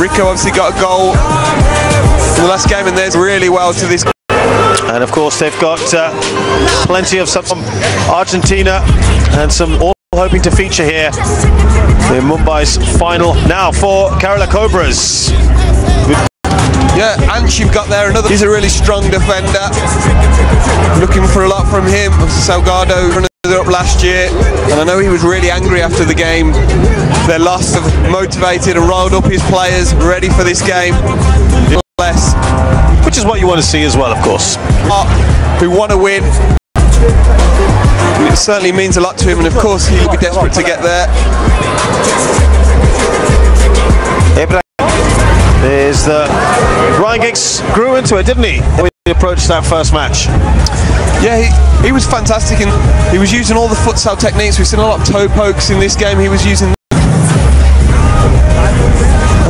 Rico obviously got a goal in the last game, and there's really well to this. And of course, they've got uh, plenty of some Argentina and some all hoping to feature here in Mumbai's final. Now for Kerala Cobras. Yeah, Anch you've got there another. He's a really strong defender. Looking for a lot from him. Salgado up last year, and I know he was really angry after the game. Their loss have motivated and rolled up his players, ready for this game. Less, which is what you want to see as well, of course. Who want to win. It certainly means a lot to him, and of course he'll be desperate to get there. there. Is the Ryan Giggs grew into it, didn't he? Approached that first match. Yeah, he, he was fantastic, and he was using all the futsal techniques. We've seen a lot of toe pokes in this game. He was using. I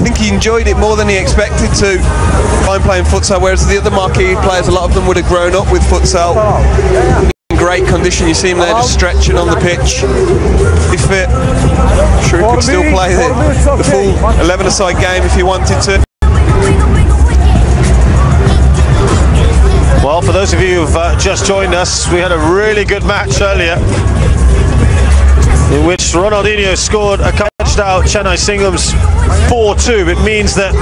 think he enjoyed it more than he expected to. By playing futsal, whereas the other marquee players, a lot of them would have grown up with futsal. In great condition, you see him there just stretching on the pitch. If it, sure he could still play the, the full 11-a-side game if he wanted to. For those of you who've uh, just joined us, we had a really good match earlier in which Ronaldinho scored a touchdown Chennai Singhams 4-2. It means that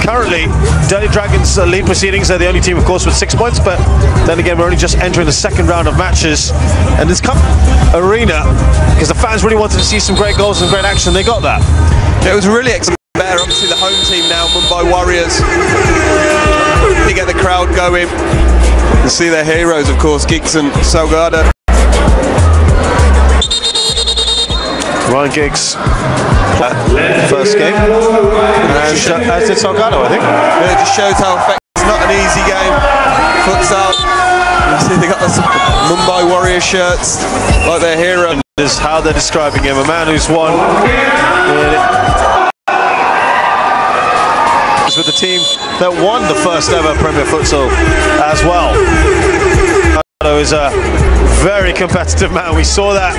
currently Delhi Dragons lead proceedings. They're the only team, of course, with six points, but then again, we're only just entering the second round of matches. And this cup arena, because the fans really wanted to see some great goals and great action, they got that. It was really excellent. Better, obviously the home team now, Mumbai Warriors. You get the crowd going. You see their heroes, of course, Giggs and Salgado. Ryan Giggs, first game, and uh, as did Salgado, I think. Yeah, it just shows how effective. It's not an easy game. Futsal. You see they got the Mumbai Warrior shirts, like their hero. Is how they're describing him, a man who's won with the team that won the first ever Premier Futsal as well. is a very competitive man. We saw that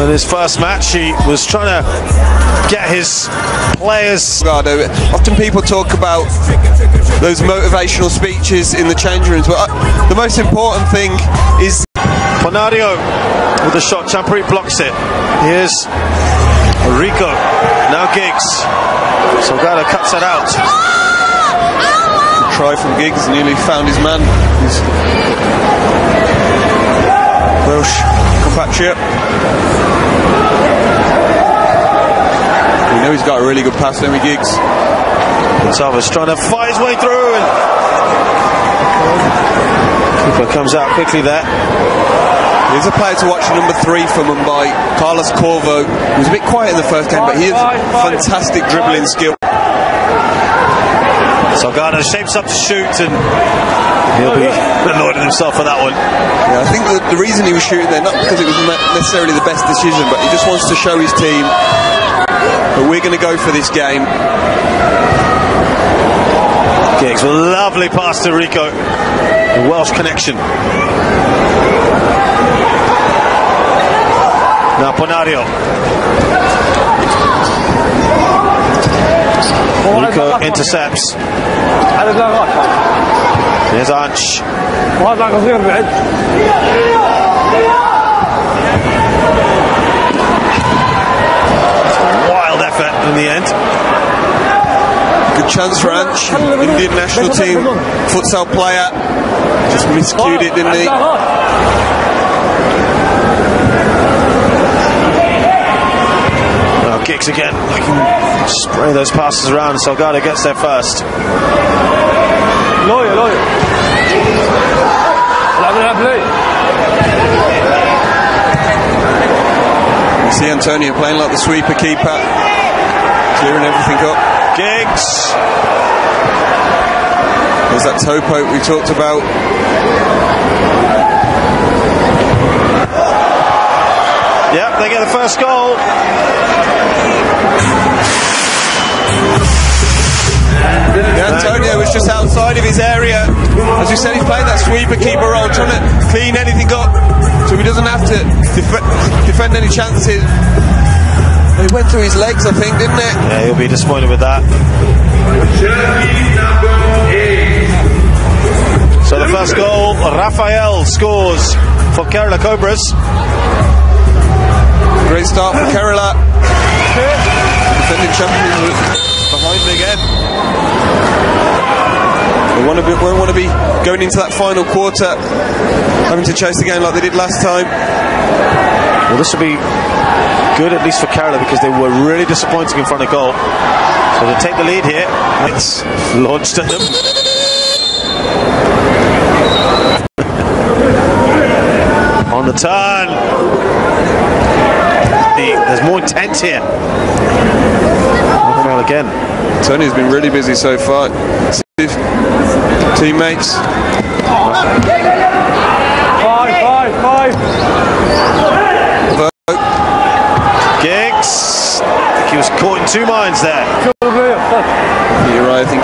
in his first match. He was trying to get his players. Often people talk about those motivational speeches in the change rooms, but uh, the most important thing is. Ponario with the shot. Champreet blocks it. Here's Rico. Now Giggs. Salgado cuts it out. Try from Giggs, nearly found his man. His Welsh compatriot. We know he's got a really good pass, Lemmy Giggs. Gonsalves trying to fight his way through and Keeper comes out quickly there. He's a player to watch, number three for Mumbai, Carlos Corvo. He was a bit quiet in the first game, but he has fantastic dribbling skill. Salgado shapes up to shoot and he'll be annoyed at himself for that one. Yeah, I think the, the reason he was shooting there, not because it was necessarily the best decision, but he just wants to show his team that we're going to go for this game. Giggs, lovely pass to Rico. The Welsh connection. Now Ponario. Rico intercepts. Here's Anch. Wild effort in the end. Good chance for Anch, Indian national team futsal player. Just miscued it, didn't he? Now again. I can spray those passes around. Salgado gets there first. Lawyer, lawyer. You see Antonio playing like the sweeper keeper, clearing everything up. Giggs. There's that toe poke we talked about. Yep, they get the first goal. Just outside of his area. As you said, he's playing that sweeper keeper role, trying to clean anything up so he doesn't have to def- defend any chances. it went through his legs, I think, didn't it? Yeah, he'll be disappointed with that. So the first goal, Rafael scores for Kerala Cobras. Great start for Kerala. Defending champions behind again. They want to be, won't want to be going into that final quarter having to chase the game like they did last time. Well, this will be good at least for Kerala because they were really disappointing in front of goal. So they take the lead here. It's launched at them. On the turn. There's more intent here. Again. Tony's been really busy so far. His Teammates. Giggs. I think he was caught in two minds there. You're right, I think